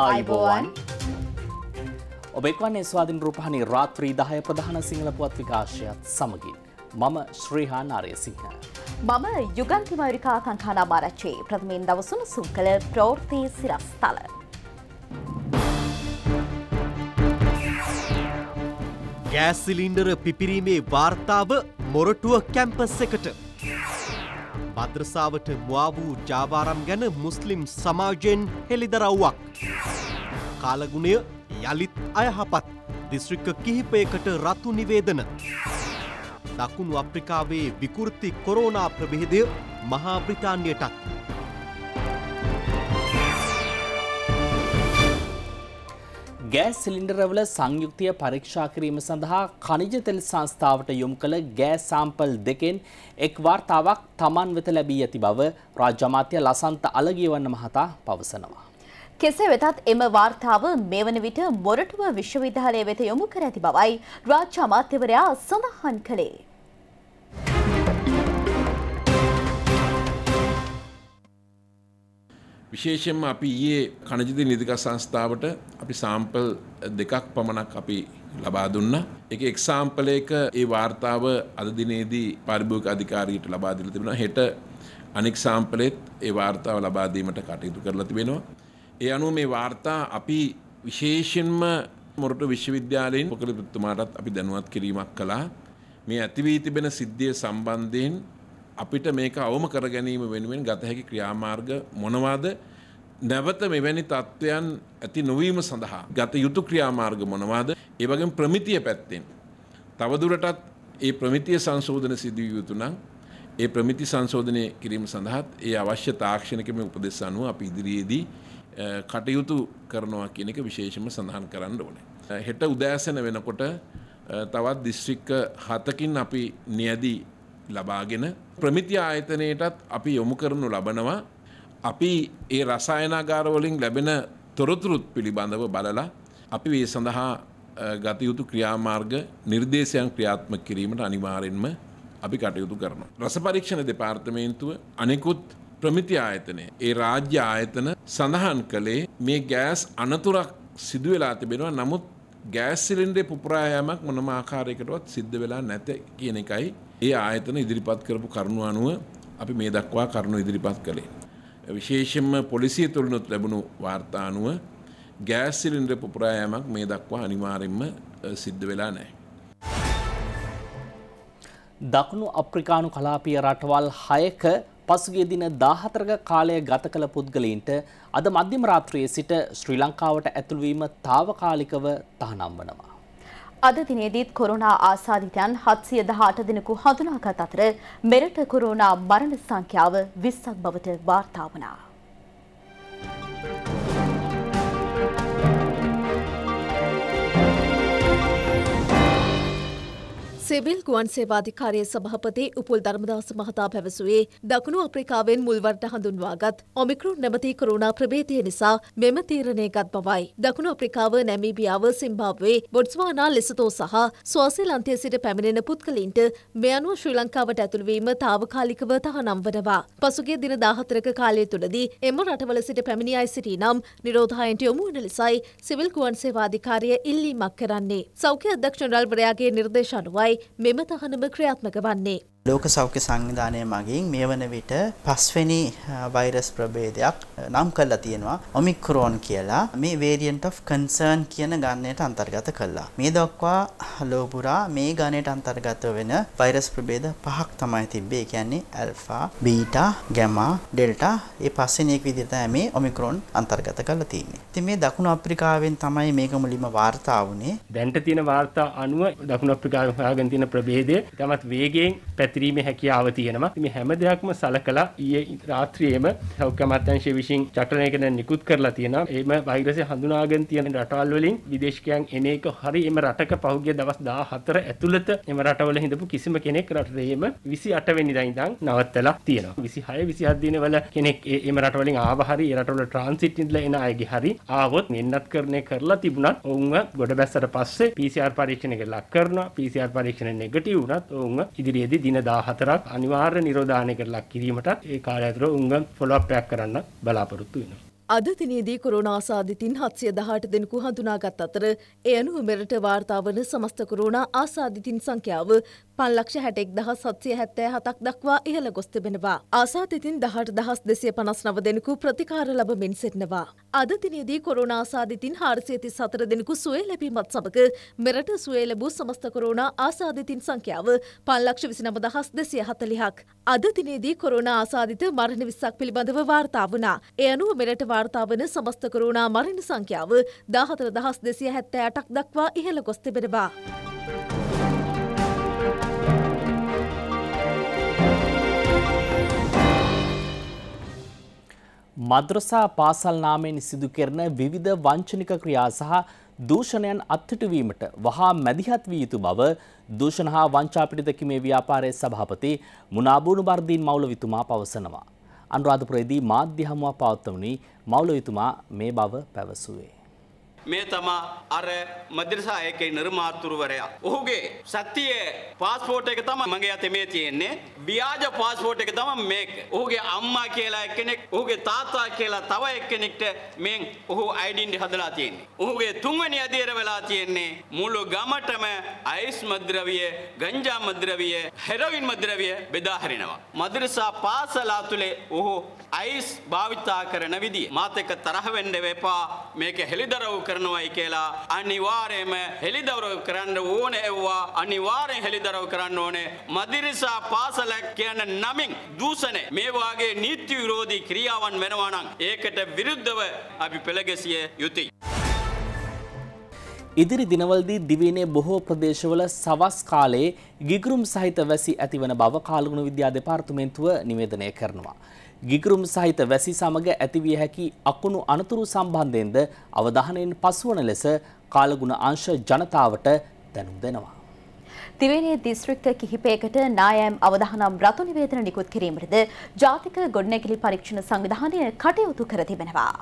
ආයිබෝවන් ඔබෙක්වන්නේ ස්වාධීන් රූපහනි රාත්‍රී දහය ප්‍රධාන සිංහල පුවත් විකාශයත් සමගින්. මම ශ්‍රීහා නාරයසිංහ. මම යුගන්තිමයුරිකා තංකානා මාරච්චේ ප්‍රථමයෙන් දවසුන සුංකල ප්‍රෝර්තී සිරස්තල. ගෑස් සිලින්ඩර පිපිරීමේ වාර්තාව මොරටුව කැම්පස් එකට. මද්‍රසාවට මුවා වූ ජාවාරම් ගැන මුස්ලිම් සමාජයෙන් හෙළිදරව්වක්. කාලගුණය යළිත් අයහපත් දිස්ත්‍රික්ක කිහිපයකට රතු නිවේදන. දකුණු අප්‍රිකාවේ විකෘති කොරෝනා ප්‍රභේදය මහා ගෑස් සිලින්ඩරවල සංයුක්තිය පරීක්ෂා කිරීම සඳහා කනිජ තෙල් සංස්ථාවට යොමු කළ ගෑස් සාම්පල් දෙකෙන් එක් වාර්තාවක් තමන් වෙත ලැබී ඇති බව රාජ්‍යමාත්‍ය ලසන්ත අලගියවන්න මහතා පවසනවා. කෙසේ වෙතත් එම වාර්තාව මේ වන විට මොරටුව විශ්වවිද්‍යාලය වෙත යොමු කර ඇති බවයි රාජ්‍ය අමාත්‍යවරයා සඳහන් කළේ. විශේෂයෙන්ම අපි ඊයේ කණජිති නිතික සංස්ථාවට අපි සාම්පල් දෙකක් පමණක් අපි ලබා දුන්නා. ඒක එක් සාම්පලයක ඒ වාර්තාව අද දිනේදී පරිභෝගික අධිකාරියට ලබා දීලා තිබෙනවා. හෙට අනෙක් සාම්පලෙත් ඒ වාර්තාව ලබා දීමට කටයුතු කරලා තිබෙනවා. ඒ අනුව මේ වාර්තා අපි විශේෂයෙන්ම මොරටු විශ්වවිද්‍යාලයෙන් පොකලපතිතුමාටත් අපි දැනුවත් කිරීමක් කළා. මේ ඇති වී තිබෙන සිද්ධිය සම්බන්ධයෙන් අපිට මේක අවම කර ගැනීම වෙනුවෙන් ගත හැකි ක්‍රියාමාර්ග මොනවාද? නැවත මෙවැනි තත්ත්වයන් ඇති නොවීම සඳහා ගත යුතු ක්‍රියාමාර්ග මොනවාද? ඒ වගේම ප්‍රමිතිය පැත්තෙන්. තවදුරටත් ඒ ප්‍රමිතිය සංශෝධන සිදුවිය යුතු නම් ඒ ප්‍රමිති සංශෝධනය කිරීම සඳහාත් ඒ අවශ්‍ය තාක්ෂණිකම උපදෙස් අනුව අපි ඉදිරියේදී කටයුතු කරනවා කියන එක විශේෂම සඳහන් කරන්න ඕනේ. හෙට උදෑසන වෙනකොට තවත් දිස්ත්‍රික්ක හතකින් අපි නියදී ලබාගෙන ප්‍රමිති ආයතනයටත් අපි යොමු කරනු ලබනවා අපි ඒ රසායනාගාරවලින් ලැබෙන තොරතුරුත් පිළිබඳව බලලා අපි ඒ සඳහා ගත යුතු ක්‍රියාමාර්ග නිර්දේශයන් ක්‍රියාත්ම කිරීමට අනිවාරෙන්ම අපි කටයුතු කරනවා. රස පරීක්ෂණ දෙපාර්තමේන්තුව අනෙකුත් ප්‍රමිති ආයතනය ඒ රාජ්‍ය ආයතන සඳහන් කළේ මේ ගෑස් අනතුරක් සිදුවෙලා තිබෙනවා නමුත් ගෑස් සිලින්ඩේ පුපුරායමක් මොනම ආකාරයකටවත් සිද්ධ වෙලා නැත කියන එකයි ඒ ආයතන ඉදිරිපත් කරපු කරුණු අනුව අපි මේ දක්වා කරුණු ඉදිරිපත් කළේ. විශේෂයෙන්ම පොලිසිය තුළිනුත් ලැබුණු වාර්තා අනුව ගෑස් සිලින්ඩර් පුපුරායමක් මේ දක්වා අනිවාර්යෙන්ම සිද්ධ වෙලා නැහැ. දකුණු අප්‍රිකානු කලාපිය රටවල් හයක පසුගිය දින දාහතරක කාලය ගත කළ පුද්ගලයින්ට අද මධ්‍යම රාත්‍රයේ සිට ශ්‍රී ලංකාවට ඇතුළුවීම තාවකාලිකව තහනම් වනවා. අද දිනේදීත් කොරුණා ආසාධිතයන් හත්සිය දහට දෙනෙකු හඳුනාගත් අතර මෙරට කොරුණා මරණ සංඛ්‍යාව විස්සක් බවට වාර්තා වනා. සෙබිල් ගුවන් සේවාධිකාරයේ සභහපති උපුල් ධර්මදාස මහතා පැවසුවේ දකුණු අප්‍රිකාවෙන් මුල්වර්ට හඳුන්වාගත් ඔමිකරුන් නැමති කරුණා ප්‍රභේතය නිසා මෙම තීරණය ගත් බවයි. දකුණු අප්‍රිකාව නැමීබියාව සිම්බාබ්වේ බොඩ්ස්වානා ලෙසතෝ සහ ස්වාසිලන්තය සිට පැමිණෙන පුද්ගලින්ට මේ අනුව ශ්‍රී ලංකාවට ඇතුළවීම තාවකාලිකව තහනම් වනවා. පසුගේ දින දාහතරක කාලය තුළදී එම රටවල සිට පැමිණි අයි සිටි නම් නිරෝධායන්ට යොමු වන ලෙසයි සිවිල් ගුවන් සේවාධිකාරය ඉල්ලීමක් කරන්නේ. සෞඛ්‍ය අධ්‍යක්ෂ ජනරල්වරයාගේ නිර්දේශ අනුවයි මෙම තහනම ක්‍රියාත්මක වන්නේ. ලෝක සෞඛ්‍ය සංවිධානය මගින් මේ වන විට පස්වෙනි වෛරස් ප්‍රභේදයක් නම් කරලා තියෙනවා ඔමික්‍රෝන් කියලා මේ වේරියන්ට් of concern කියන ගණයට අන්තර්ගත කළා. මේ දක්වා ලෝපුරා මේ ගණයට අන්තර්ගත වෙන වෛරස් ප්‍රභේද පහක් තමයි තිබ්බේ. ඒ කියන්නේ ඇල්ෆා, බීටා, ගැමා, ඩෙල්ටා. ඒ පස්වෙනි එක විදිහට තමයි මේ ඔමික්‍රෝන් අන්තර්ගත කරලා තියෙන්නේ. ඉතින් මේ දකුණු අප්‍රිකාවෙන් තමයි මේක මුලින්ම වාර්තා වුණේ. දැන්ට තියෙන වාර්තා අනුව දකුණු අප්‍රිකාවේ හොයාගෙන තියෙන ප්‍රභේදය තමත් වේගයෙන් පැතිරීමේ හැකියාව තියෙනවා. මේ හැම දෙයක්ම සලකලා ඊයේ රාත්‍රියේම සෞඛ්‍ය අමාත්‍යාංශය විසින් චටලනයකට නිකුත් කරලා තියෙනවා. එම වෛරසය හඳුනාගෙන තියෙන රටවල් වලින් විදේශිකයන් එන එක හරි එම රටක පහුගිය දවස් 14 ඇතුළත එම රටවල හිඳපු කිසිම කෙනෙක් රටේම 28 වෙනිදා ඉඳන් නවත්තලා තියෙනවා. 26 27 දිනවල කෙනෙක් එම රටවලින් ආව හරි ඒ රටවල ට්‍රාන්සිට් ඉඳලා එන අයගේ හරි ආවොත් මෙන්නත් කරණය කරලා තිබුණත් ඔවුන්ව ගොඩ බැස්සට පස්සේ PCR පරීක්ෂණයකට ලක් කරනවා. PCR පරීක්ෂණ නෙගටිව් වුණත් ඔවුන්ව ඉදිරියේදී දින 14 හතරක් අනිවාර්ය නිරෝධානයකට ලක් කිරීමටත් ඒ කාලය ඇතුළත උන්ව ෆොලෝ අප් එකක් කරන්න බලාපොරොත්තු වෙනවා. අද දිනේදී කොරුණා ආසාදිතින් හත්සිය දහට දෙනෙකු හඳුනාගත් අතර එය අනුව මෙරට වාර්තා වන සමස්ත කොරුණා ආසාදිතින් සංඛ්‍යාව පන්ලක්ෂ හැටෙක් දහස් සත්සිය හැත්තෑ හතක් දක්වා ඉහළ ගොස් තිබෙනවා. ආසාදිතින් දහට දහස් දෙසිය පනස් නව දෙනෙකු ප්‍රතිකාර ලබමින් සිටිනවා. අද දිනේදී කොරුණා ආසාදිතින් හාරසිය තිස් සතර දෙනෙකු සුවේ ලැබීමත් සමග මෙරට සුවේ ලැබූ සමස්ත කොරුණා ආසාදිතින් සංඛ්‍යාව පන්ලක්ෂ විසිනම දහස් දෙසිය හතලිහක්. අද දිනේදී කොරුණා ආසාදිත මරණ විස්සක් පිළිබඳව වාර්තා වුණා. එය අනුව මෙරට වාර්තා වන සමස්ත කරුණා මරණ සංඛ්‍යාව දාහතර දහස් දෙසිය හැත්තෑ අටක් දක්වා ඉහළ ගොස් තිබෙනවා. මද්‍රසා පාසල් නාමයෙන් සිදු කරන විවිධ වංචනික ක්‍රියා සහ දූෂණයන් අත්හිටුවීමට වහා මැදිහත් වී යුතු බව දූෂණ හා වංචා පිළිදැකීමේ ව්‍යාපාරයේ සභාපති මුනාබුණු බර්දීන් මෞලවිතුමා පවසනවා. අනුරාධපුරයේදී මාධ්‍ය හමුවක් පවත්වමිනි මෞලවිතුමා මේ බව පැවසුවේ. මේ තමා අර මද්‍රසා එකේ නිර්මාතෘවරයා. ඔහුගේ සත්‍යයේ පාස්පෝර්ට් එක තමයි මගේ අතේ මේ තියෙන්නේ. ව්‍යාජ පාස්පෝර්ට් එක තමයි මේක. ඔහුගේ අම්මා කියලා එක්කෙනෙක්, ඔහුගේ තාත්තා කියලා තව එක්කෙනෙක්ට මෙන් ඔහු ඩෙන්ටි හදලා තියෙන්නේ. ඔහුගේ තුන්වෙනි අධීර වෙලා තියෙන්නේ මුළු ගමටම අයිස් මද්‍රව්‍ය, ගංජා මද්‍රව්‍ය, හෙරොයින් මද්‍රව්‍ය බෙදා හරිනවා. මද්‍රසා පාසල ඇතුලේ ඔහු අයිස් භාවිතා කරන විදිය. මාත් එක්ක තරහ වෙන්න එපා. මේක හෙළිදරව් කරනවයි කියලා අනිවාර්යයෙන්ම හෙළිදරව් කරන්න ඕනේ එව්වා. අනිවාර්යෙන් හෙළිදරව් කරන්න ඕනේ. මදිරිසා පාසලක් කියන නමින් දූෂණය මේ වාගේ නීති විරෝධී ක්‍රියාවන් වෙනවා නම් ඒකට විරුද්ධව අපි පෙළගැසිය යුතුයි. ඉදිරි දිනවලදී දිවයිනේ බොහෝ ප්‍රදේශවල සවස් කාලයේ ගිගුරුම් සහිත වැසි ඇතිවන බව කාලගුණ විද්‍යා දෙපාර්තමේන්තුව නිවේදනය කරනවා. ගිගුරුම් සහිත වැසි සමග ඇතිවිය හැකි අකුණු අනතුරු සම්බන්ධයෙන්ද අවධානයෙන් පසුවන ලෙස කාලගුණ අංශ ජනතාවට දැනුම් දෙනවා. තිවේනේ දිස්ත්‍රික්ක කිහිපයකට නායම් අවධානම් රතු නිවේදන නිකුත් කිරීමටද ජාතික ගොඩනැගිලි පරීක්ෂණ සංවිධානය කටයුතු කර තිබෙනවා.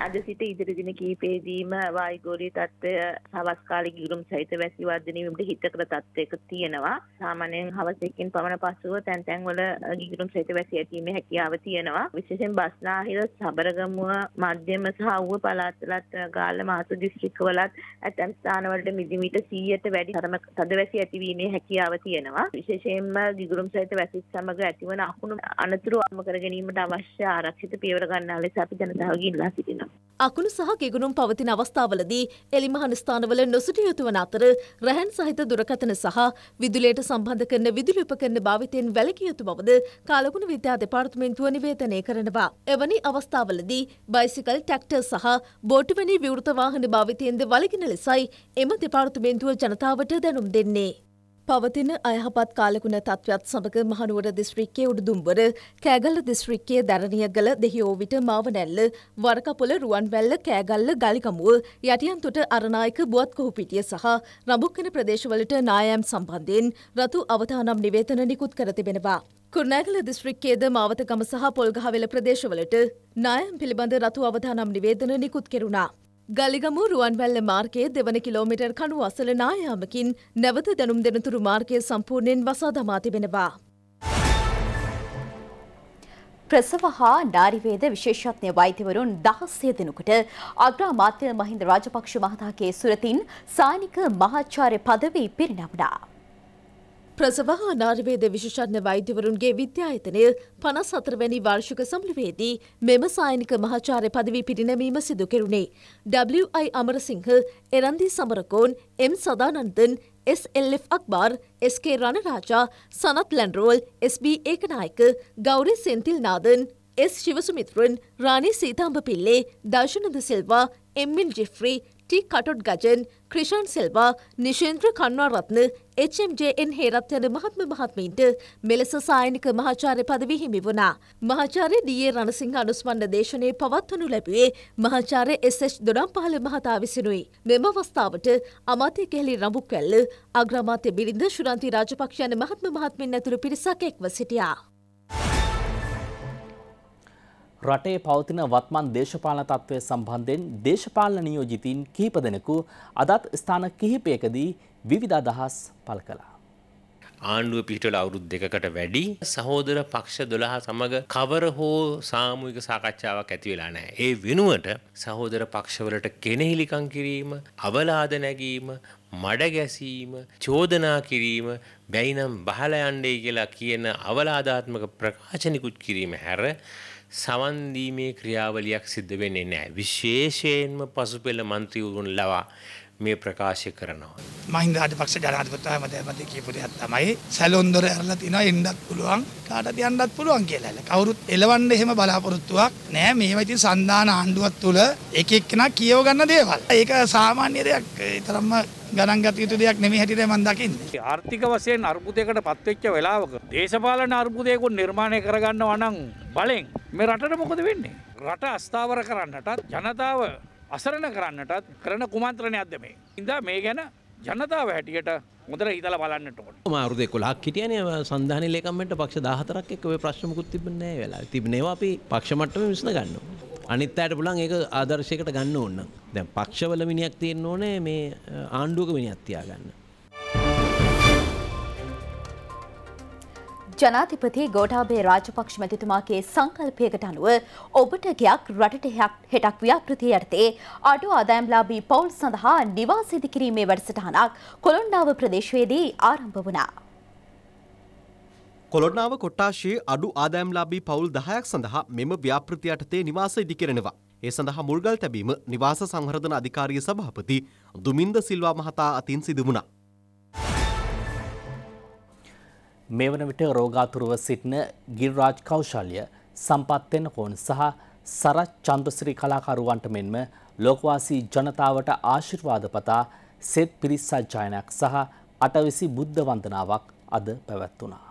අද සිට ඉදිරි දින කිහිපෙදීම වායුගෝලීය තත්ත්වය හවස් කාලේ ගිගුරුම් සහිත වැසි වර්ධනය වීමට හිතකර තත්ත්වයක තියෙනවා. සාමාන්‍යයෙන් හවස එකකින් පමණ පසුව තැන් තැන්වල ගිගුරුම් සහිත වැසි ඇතිීමේ හැකියාව තියෙනවා. විශේෂයෙන් බස්නාහිර, සබරගමුව, මධ්‍යම සහ ඌව පළාත්වලත් ගාල්ල මාතු දිස්ත්‍රික්කවලත් ඇතැම් ස්ථානවලට මිලිමීටර් 100ට වැඩි තරම තද වැසි ඇතිවීමේ හැකියාව තියෙනවා. විශේෂයෙන්ම ගිගුරුම් සහිත වැසිත් සමග ඇතිවන අකුණු අනතුරු අම කර ගැනීමට අවශ්‍ය ආරක්ෂිත පියවර ගන්නා ලෙස අපි ජනතාවගෙන් ඉල්ලා සිටිනවා. අකුණු සහ ගෙගුණුම් පවතින අවස්ථාවලදී එලිමහන ස්ථානවල නොසිටිය යුතු වන අතර රැහැන් සහිත දුරකථන සහ විදුලියට සම්බන්ධ කරන විදුලි උපකරණ භාවිතයෙන් වැළකිය යුතු බවද කාලගුණ විද්‍යා දෙපාර්තමේන්තුව නිවේදනය කරනවා. එවැනි අවස්ථාවලදී බයිසිකල් ටැක්ටර් සහ බෝට් වැනි විවෘත වාහන භාවිතයෙන්ද වළකින ලෙසයි එම දෙපාර්තමේන්තුව ජනතාවට දැනුම් දෙන්නේ. පවතින අයහපත් කාලකුණ තත්ත්වයක් සමග මහනුවර දිස්ත්‍රික්කයේ උඩුදුම්බර කෑගල්ල දිස්ත්‍රික්කයේ දැරණියගල දෙහිஓවිට මාවනැල්ල වරකපොල රුවන්වැල්ල කෑගල්ල ගලිකමුව යටියන්තොට අරනායක බුවත් කොහුපිටිය සහ රඹුක්කන ප්‍රදේශවලට නායම් සම්බන්ධයෙන් රතු අවතානම් නිවේතන නිකුත් කර තිබෙනවා. කුර්නෑගල දිස්ත්‍රික්කයේද මාවතගම සහ පොල්ගහවෙල ප්‍රදේශවලට නායම් පිළිබඳ රතු අවධානම් නිවේදන නිකුත් කෙරුණා. ගලිගමු රුවන්වැල්ල මාර්ගයේ දෙවන කිලෝමිටර් කණු අසල නායාමකින් නැවත දැනුම් දෙනතුරු මාර්ගය සම්පූර්ණයෙන් වසා දමා තිබෙනවා. ප්‍රසව හා නාරිවේද විශේෂඥ වෛද්‍යවරුන් දහස්ය දෙනෙකුට අග්‍රාමාත්‍ය මහින්ද රාජපක්ෂ මහතාගේ සුරතින් සානික මහාචාර්ය පදවී පිරිනමනා. ප්‍රසව හා නාරිවේද විශේෂඥ වෛද්‍යවරුන්ගේ විද්‍යායතනය පනස් හතරවැනි වාර්ෂික සම්ලිවේදී මෙම සායනික මහාචාර්ය පදවී පිරිනැමීම සිදු කෙරුණේ. WI Amarasinghe Erandi Samarakoon M Sadanandan SLF Akbar SK Ranaraja Sanath Lanerolle SB Ekanayake Gowri Senthil Nathan S. Sivasumithran Rani Seethamba Pillai දර්ශනද Silva එම්මින් ජිෆ්‍රී ටී කටොඩ් ගජන් ක්‍රිෂාන් සෙල්වා නිශේන්ද්‍ර කන්වාරත්න HMJN හේරත් යන මහත්ම මහත්මීන්ට මෙලෙස සායනික මහාචාර්ය පදවි හිමි වුණා. මහාචාර්ය ඩී.ඒ. රණසිංහ අනුස්මරණ දේශනයේ පවත්වනු ලැබුවේ මහාචාර්ය එස්.එච්. දොඩම්පහළ මහතා විසිනුයි. මෙම අවස්ථාවට අමාත්‍ය කෙහෙලි රඹුක්වැල්ල අග්‍රාමාත්‍ය බිරිඳ ශුරන්ති රාජපක්ෂ යන මහත්ම මහත්මින් ඇතුළු පිරිසක් එක්ව සිටියා. රටේ පවතින වත්මන් දේශපාලන තත්ත්වය සම්බන්ධයෙන් දේශපාලන නියෝජිතීන් කිහිප දෙනෙකු අදත් ස්ථාන කිහිපයකදී විවිධ අදහස් පළ කළා. ආණ්ඩුව පිහිටවල අවුරුදු දෙකකට වැඩි සහෝදර පක්ෂ 12 සමග කවර හෝ සාමූහික සාකච්ඡාවක් ඇති වෙලා නැහැ. ඒ වෙනුවට සහෝදර පක්ෂවලට කෙනෙහිලිකම් කිරීම, අවලාද නැගීම, මඩ ගැසීම, චෝදනා කිරීම, බැයිනම් බහලා යන්නේ කියලා කියන අවලාදාත්මක ප්‍රකාශනිකුත් කිරීම හැර සවන්දීමේ ක්‍රියාවලියක් සිද්ධ වෙන්නේ නෑ. විශේෂයෙන්ම පසුපෙළ මන්ත්‍රීවරුන් ලවා මේ ප්‍රකාශ කරනවා. මහින්ද රාජපක්ෂ ජනාධිපතිතුමා මැදපති කියපු දෙයක් තමයි සැලොන් දොර ඇරලා තිනවා එන්නත් පුළුවන් කාටද යන්නත් පුළුවන් කියලා. කවුරුත් එලවන්න එහෙම බලාපොරොත්තුවක් නෑ මේවා ඉතින් සන්දාන ආණ්ඩුවක් තුල එක එක්කෙනා කියව ගන්න දේවල්. ඒක සාමාන්‍ය දෙයක්. ඒ තරම්ම ගණන් ගත යුතු දෙයක් නෙමෙයි හැටියට මම දකින්නේ. ආර්ථික වශයෙන් අර්බුදයකට පත්වෙච්ච වෙලාවක දේශපාලන අර්බුදයකුත් නිර්මාණය කරගන්නවා නම් බලෙන් මේ රටට මොකද වෙන්නේ? රට අස්ථාවර කරන්නටත් ජනතාව අසරණ කරන්නටත් කරන කුමන්ත්‍රණයක්ද මේ. ඉදා මේ ගැන ජනතාව හැටියට හොඳට හිතලා බලන්නට ඕන. මාරුද 11ක් හිටියනේ සන්ධාන ලේකම්මන්ට පක්ෂ 14ක් එක්ක ඔය ප්‍රශ්න මුකුත් තිබුණේ නැහැ වෙලා. තිබුණේවා අපි පක්ෂ මට්ටමේ විසඳ ගන්නවා. අනිත් අයට පුළුවන් ඒක ආදර්ශයකට ගන්න ඕන. දැන් පක්ෂවල මිනිහක් තියෙන්න ඕනේ මේ ආණ්ඩුවක මිනිහක් තියාගන්න. ජනාධිපති ගෝඨාභය රාජපක්ෂ මැතිතුමාගේ සංකල්පයකට අනුව ඔබට ගයක් රටට හෙටක් ව්‍යාපෘතිය යටතේ අඩු ආදායම්ලාභී පවුල් සඳහා නිවාස ඉදිකිරීමේ වැඩසටහනක් කොළොන්නාව ප්‍රදේශයේදී ආරම්භ වුණා. කොළොන්නාව කොට්ටාශයේ අඩු ආදායම්ලාභී පවුල් දහයක් සඳහා මෙම ව්‍යාපෘති යටතේ නිවාස ඉදිකරනවා. ඒ සඳහා මුල්ගල් තැබීම නිවාස සංවර්ධන අධිකාරිය සභාපති දුමින්ද සිල්වා මහතා අතින් සිදු වුණා. මේ වන විට රෝගාතුරුව සිටින ගිල්රාජ් කෞශල්‍ය සම්පත්තෙන් හෝන් සහ සරත් චන්ද්‍රසිරි කලාකරුවන්ට මෙන්ම ලෝකවාසී ජනතාවට ආශිර්වාද පතා සෙත් පිරිස්සජ්ජායනයක් සහ අටවිසි බුද්ධ වන්දනාවක් අද පැවැත්වුණා.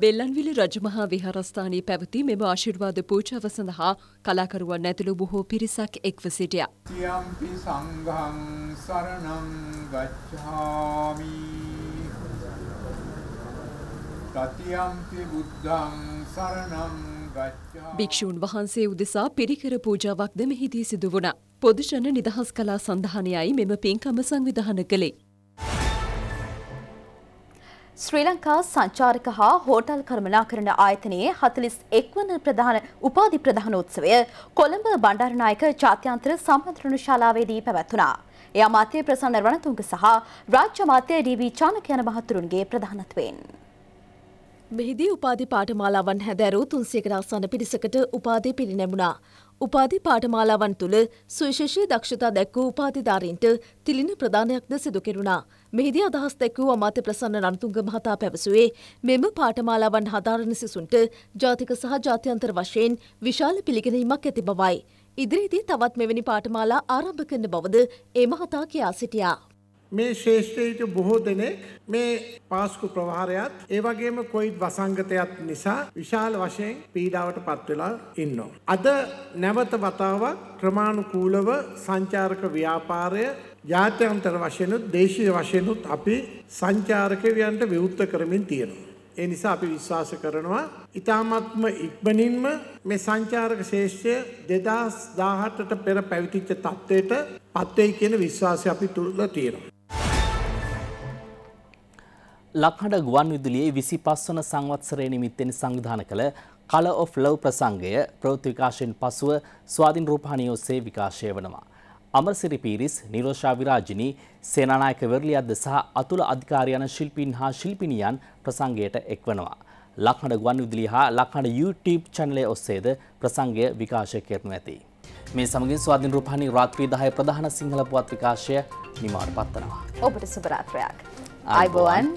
බෙල්ලන්විලි රජමහා විහාරස්ථානයේ පැවති මෙම ආශිර්වාද පූජාව සඳහා කලාකරුවන් ඇතුළු බොහෝ පිරිසක් එක්ව සිටියා. යම්පි සංඝං සරණං ගච්ඡාමි තතියම්පි බුද්ධං සරණං ගච්ඡාමි භික්ෂූන් වහන්සේ උදෙසා පිරිකර පූජාවක්ද මෙහිදී සිදු වුණා. පොදුජන නිදහස් කලා සඳහනයයි මෙම පින්කම සංවිධාන කළේ. ශ්‍රී ලංකා සංචාරක හා හෝටල් කළමනාකරණ ආයතනයේ හතලිස් එක්වන ප්‍රධාන උපාධි ප්‍රධානෝත්සවය කොළඹ බණ්ඩාරනායක ජාත්‍යන්තර සම්මන්ත්‍රණ ශාලාවේදී පැවැත්වුණා. එය අමාත්‍ය ප්‍රසන්න රණතුංග සහ රාජ්‍ය අමාත්‍ය ඩී.වී. චානක යන මහතුරුන්ගේ ප්‍රධානත්වයෙන්. මෙහිදී උපාධි පාඨමාලාවන් හැදෑරූ තුන්සියකට අසන්න පිරිසකට උපාධි පිරිනැමුණා. උපාධි පාඨමාලාවන් තුළ සුවිශේෂී දක්ෂතා දැක්වූ උපාධිධාරීන්ට තිලින ප්‍රදානයක්ද සිදු කෙරුණා. මෙහිදී අදහස් දැක්වූ අමාත්‍ය ප්‍රසන්න රණතුංග මහතා පැවසුවේ මෙම පාඨමාලාවන් හදාරන සිසුන්ට ජාතික සහ ජාත්‍යන්තර වශයෙන් විශාල පිළිගැනීමක් ඇති බවයි. ඉදිරියේදී තවත් මෙවැනි පාඨමාලා ආරම්භ කරන බවද ඒ මහතා කියා සිටියා. මේ ශේෂ්ත්‍රයට බොහෝ දෙනෙක් මේ පාස්කු ප්‍රවාහරයත් ඒ වගේම කොයිඩ් වසංගතයත් නිසා විශාල වශයෙන් පීඩාවට පත් වෙලා ඉන්නවා. අද නැවත වතාවක් ක්‍රමානුකූලව සංචාරක ව්‍යාපාරය ජාත්‍යන්තර වශයෙන්ුත් දේශීය වශයෙන්ුත් අපි සංචාරකයන්ට විවෘත කරමින් තියෙනවා. ඒ නිසා අපි විශ්වාස කරනවා ඉතාමත්ම ඉක්මනින්ම මේ සංචාරක ශේෂ්ත්‍රය 2018ට පෙර පැවතිච්ච තත්ත්වයට පත්වෙයි කියන විශ්වාසය අපි තුල තියෙනවා. ලක්හඬ ගුවන් විදුලියේ විසි පස්වන සංවත්සරය නිමිත්තෙන් සංවිධාන කළ කල ඔෆ් ලව් ප්‍රසංගය ප්‍රවෘත්ති විකාශයෙන් පසුව ස්වාධීන් රූපහානිය ඔස්සේ විකාශය වනවා. අමරසිරි පීරිස් නිරෝෂා විරාජිනී සේනානායක වෙරලියද්ද සහ අතුල අධිකාරයන ශිල්පීන් හා ශිල්පිනියන් ප්‍රසංගයට එක්වනවා. ලක්හඬ ගුවන් විදුලිය හා ලක්හඬ YouTube චැනලය ඔස්සේද ප්‍රසංගය විකාශය කරනු ඇති. මේ සමගින් ස්වාධීන් රූපහානි රාත්‍රී 10 ප්‍රධාන සිංහල පුවත් විකාශය නිමාවට පත්වනවා. ඔබට සුබ රාත්‍රයක්. ආයිබෝවන්.